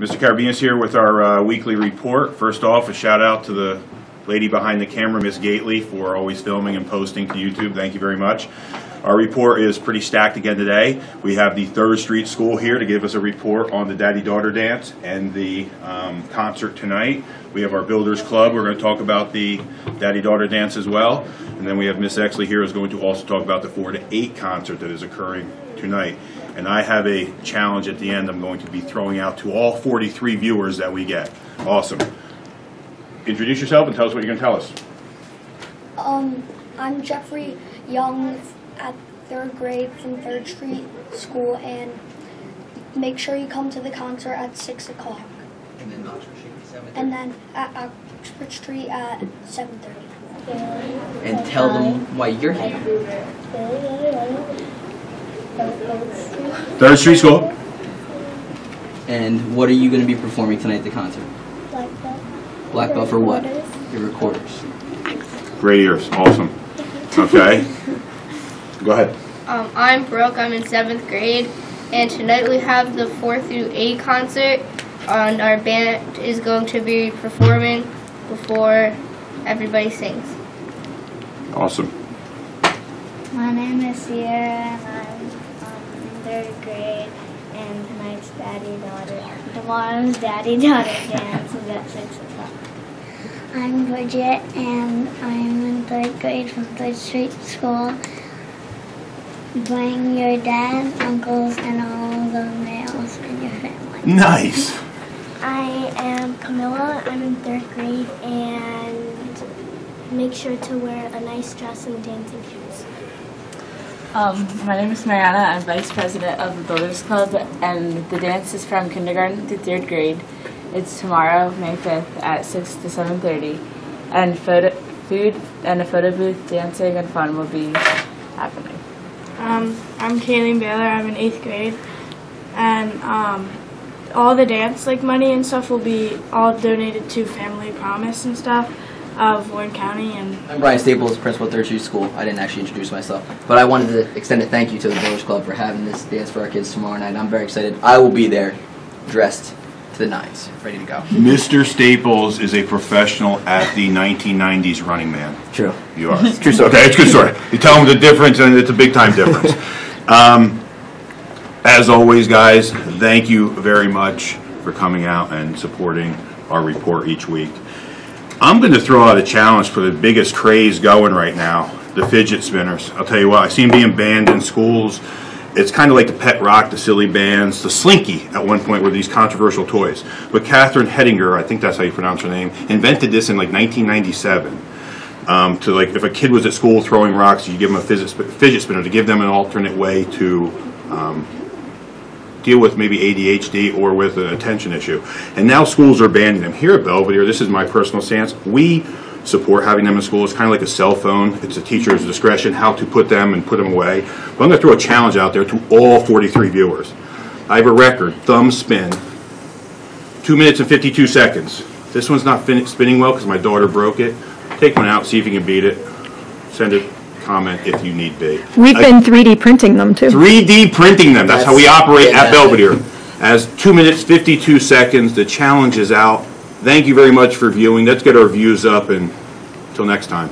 Mr. Karabinus here with our uh, weekly report. First off, a shout out to the lady behind the camera, Miss Gately, for always filming and posting to YouTube. Thank you very much. Our report is pretty stacked again today. We have the Third Street School here to give us a report on the Daddy-Daughter Dance and the um, concert tonight. We have our Builders Club. We're going to talk about the Daddy-Daughter Dance as well. And then we have Miss Exley here who's going to also talk about the 4 to 8 concert that is occurring tonight. And I have a challenge at the end I'm going to be throwing out to all 43 viewers that we get. Awesome. Introduce yourself and tell us what you're going to tell us. Um, I'm Jeffrey Young at third grade from Third Street School, and make sure you come to the concert at six o'clock, And then Oxford Street, seven and then at Oxford Street at seven thirty. And tell them why you're here. Third Street School. And what are you going to be performing tonight at the concert? Black belt for what? Your recorders. Great ears. Awesome. Okay. Go ahead. Um, I'm Brooke. I'm in seventh grade, and tonight we have the four through eight concert. And our band is going to be performing before everybody sings. Awesome. My name is Sierra and I'm um, in third grade and tonight's daddy daughter tomorrow's daddy daughter dance is at six o'clock. I'm Bridget and I'm in third grade from Third Street School. Bring your dad, uncles, and all the males in your family. Nice. I am Camilla. I'm in third grade and make sure to wear a nice dress and dancing shoes. Um, my name is Mariana. I'm vice president of the Builders Club, and the dance is from kindergarten to third grade. It's tomorrow, May 5th, at 6 to 7:30, and photo, food and a photo booth, dancing, and fun will be happening. Um, I'm Kayleen Baylor. I'm in eighth grade, and um, all the dance like money and stuff will be all donated to Family Promise and stuff of Warren County. And I'm Brian Staples, principal at Third Street School. I didn't actually introduce myself, but I wanted to extend a thank you to the Builders Club for having this dance for our kids tomorrow night. I'm very excited. I will be there, dressed to the nines, ready to go. Mr. Staples is a professional at the 1990s Running Man. True. You are. True story. Okay, it's a good story. You tell them the difference, and it's a big time difference. um, as always, guys, thank you very much for coming out and supporting our report each week. I'm going to throw out a challenge for the biggest craze going right now the fidget spinners. I'll tell you what, I see them being banned in schools. It's kind of like the pet rock, the Silly Bandz, the slinky at one point were these controversial toys. But Catherine Hettinger, I think that's how you pronounce her name, invented this in like 1997 um, to like if a kid was at school throwing rocks, you give them a fidget, fidget spinner to give them an alternate way to um, deal with maybe ADHD or with an attention issue. And now schools are banning them. Here at Belvidere, this is my personal stance. We support having them in school. It's kind of like a cell phone. It's a teacher's discretion how to put them and put them away. But I'm going to throw a challenge out there to all 43 viewers. I have a record, thumb spin, two minutes and 52 seconds. This one's not fin- spinning well because my daughter broke it. Take one out, see if you can beat it. Send a comment if you need be. We've I- been 3D printing them too. 3D printing them. That's how we That's operate at. Belvidere. As two minutes, 52 seconds, the challenge is out. Thank you very much for viewing. Let's get our views up and until next time.